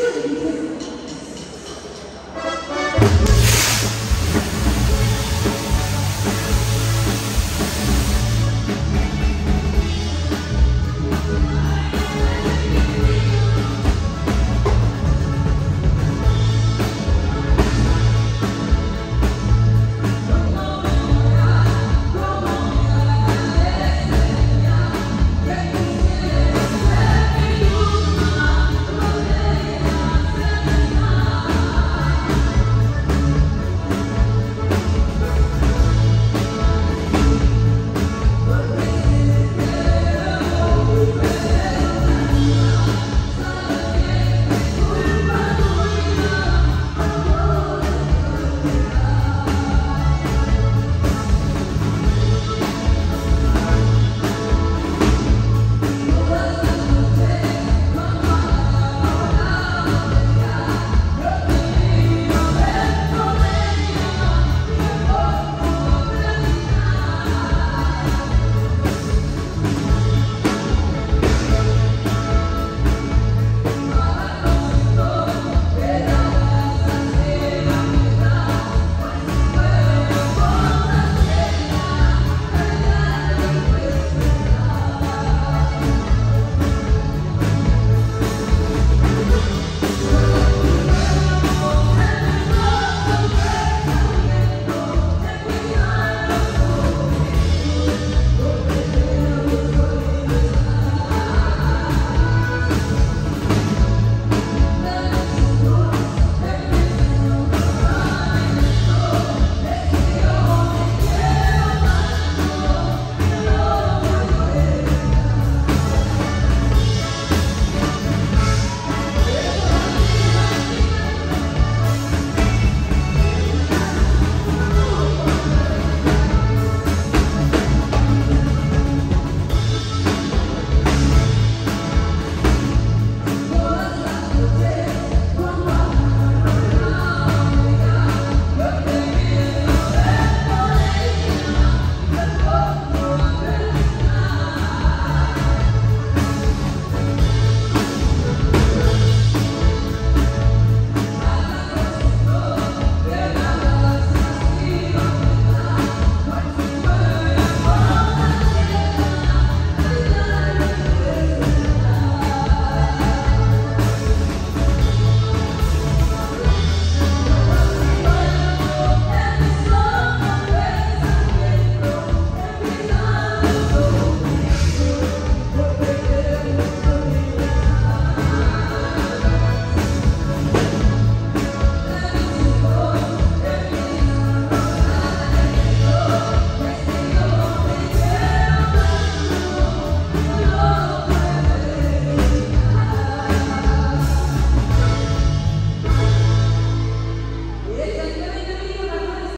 good because